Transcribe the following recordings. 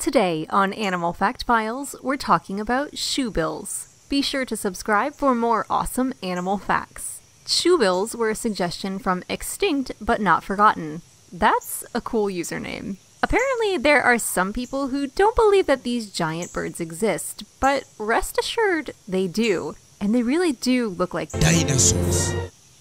Today on Animal Fact Files, we're talking about shoebills. Be sure to subscribe for more awesome animal facts. Shoebills were a suggestion from Extinct But Not Forgotten. That's a cool username. Apparently, there are some people who don't believe that these giant birds exist, but rest assured, they do. And they really do look like Dinosaurs.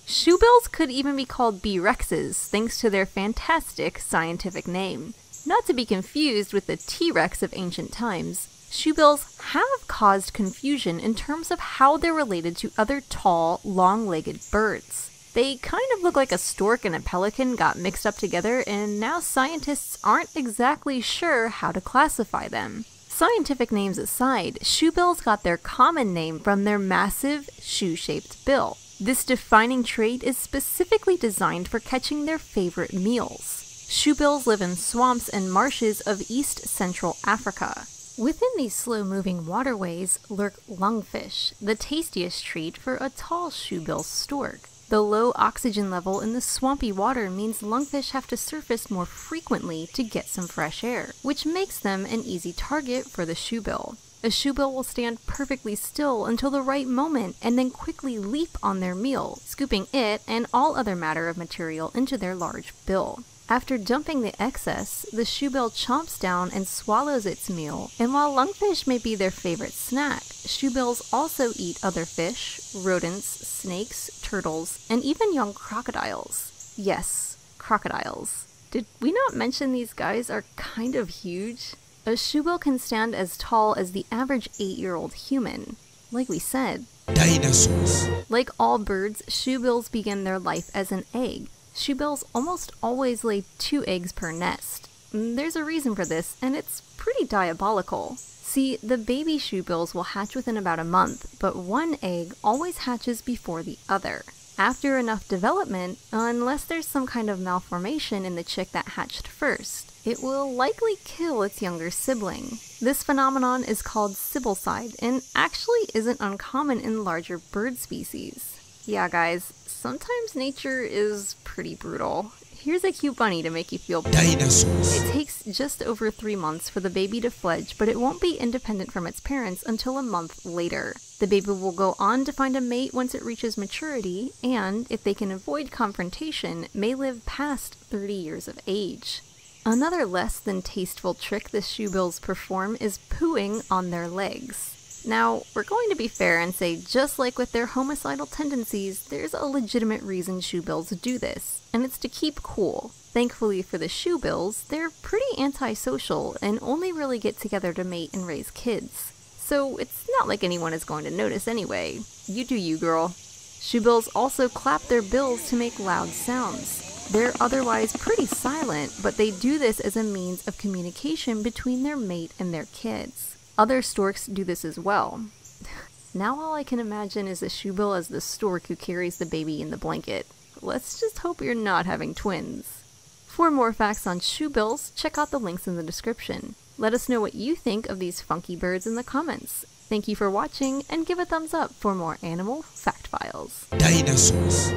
Shoebills could even be called B. rexes, thanks to their fantastic scientific name. Not to be confused with the T Rex of ancient times, shoebills have caused confusion in terms of how they're related to other tall, long legged birds. They kind of look like a stork and a pelican got mixed up together, and now scientists aren't exactly sure how to classify them. Scientific names aside, shoebills got their common name from their massive, shoe shaped bill. This defining trait is specifically designed for catching their favorite meals. Shoebills live in swamps and marshes of east central Africa. Within these slow moving waterways lurk lungfish, the tastiest treat for a tall shoebill stork. The low oxygen level in the swampy water means lungfish have to surface more frequently to get some fresh air, which makes them an easy target for the shoebill. A shoebill will stand perfectly still until the right moment and then quickly leap on their meal, scooping it and all other matter of material into their large bill. After dumping the excess, the shoebill chomps down and swallows its meal, and while lungfish may be their favorite snack, shoebills also eat other fish, rodents, snakes, turtles, and even young crocodiles. Yes, crocodiles. Did we not mention these guys are kind of huge? A shoebill can stand as tall as the average 8-year-old human. Like we said, Dinosaurs. like all birds, shoebills begin their life as an egg, Shoebills almost always lay two eggs per nest. Mm, there's a reason for this, and it's pretty diabolical. See, the baby shoebills will hatch within about a month, but one egg always hatches before the other. After enough development, unless there's some kind of malformation in the chick that hatched first, it will likely kill its younger sibling. This phenomenon is called siblicide and actually isn't uncommon in larger bird species. Yeah, guys, sometimes nature is pretty brutal. Here's a cute bunny to make you feel better. Dinosaurs. It takes just over three months for the baby to fledge, but it won't be independent from its parents until a month later. The baby will go on to find a mate once it reaches maturity, and, if they can avoid confrontation, may live past 30 years of age. Another less than tasteful trick the shoebills perform is pooing on their legs. Now, we're going to be fair and say just like with their homicidal tendencies, there's a legitimate reason shoebills do this, and it's to keep cool. Thankfully for the shoebills, they're pretty antisocial and only really get together to mate and raise kids. So it's not like anyone is going to notice anyway. You do you, girl. Shoebills also clap their bills to make loud sounds. They're otherwise pretty silent, but they do this as a means of communication between their mate and their kids. Other storks do this as well. now all I can imagine is a shoebill as the stork who carries the baby in the blanket. Let's just hope you're not having twins. For more facts on shoebills, check out the links in the description. Let us know what you think of these funky birds in the comments. Thank you for watching, and give a thumbs up for more animal fact files. Dinosaurs.